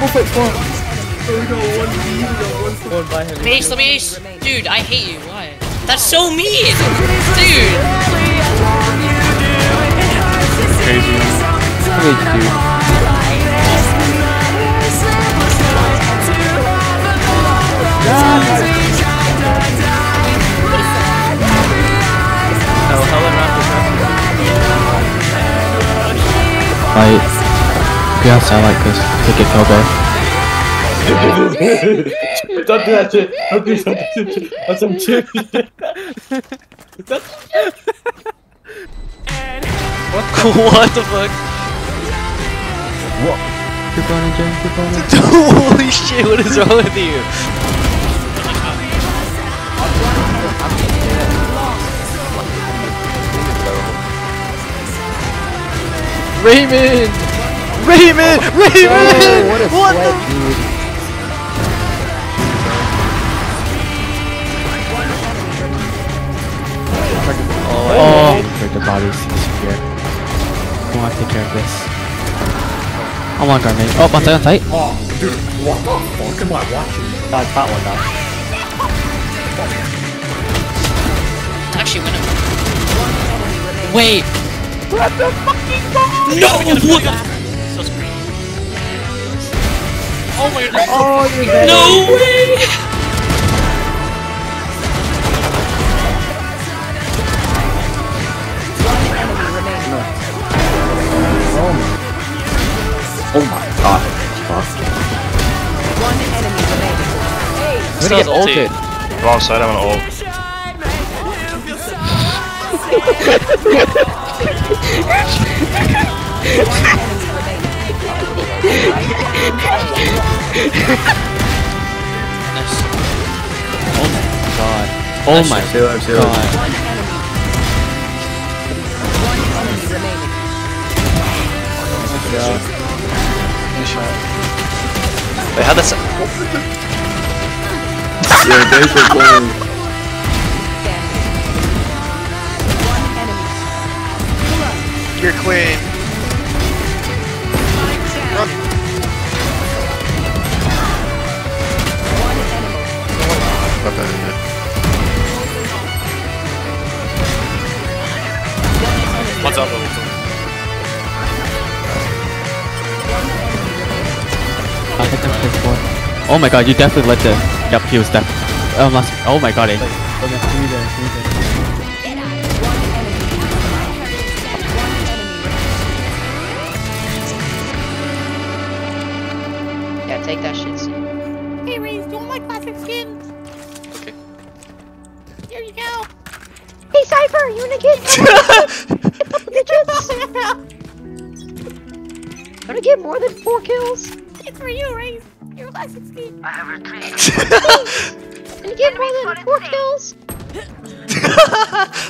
Triple fake spawn. One by him. Ace, let me ace. Dude, I hate you. Why? That's so mean! Dude! Crazy. Wait, dude. No, Helen Raptor. Like, yes, I like this. Take it, Kobe. Don't do that shit. Don't do that shit. That's some shit. what the fuck? What? Keep on, Jay. Keep on. Holy shit, what is wrong with you? Raymond! Raymond! Raymond! Oh, what a what sweat, the? dude. Oh, break the bodies. He's here. I want to take care of this. I want Garmin. Oh, on site, on site. Oh, dude, what the fuck am I watching? Dodge, fat one, dodge. Actually, winning. Wait! What the fucking fuck? No! What the? Oh my god. Oh, you're dead. No way! Oh my god. Fuck. Still has ulti. Wrong side, I'm an ult. Nice. God. Oh my Zero, zero. Oh god. Wait, how this? Yeah, they should playing. Your queen. What's up, I hit them for four. Oh my god, you definitely let the. Yep, he was definitely. Um, last. Oh my god, eh. Yeah, take that shit. See. Hey Reese, do you want my classic skins? Okay. Here you go. Hey Cypher, you wanna get Wanna get more than four kills? It's for you, Reese. Your classic skin. I have a Wanna get more than four kills?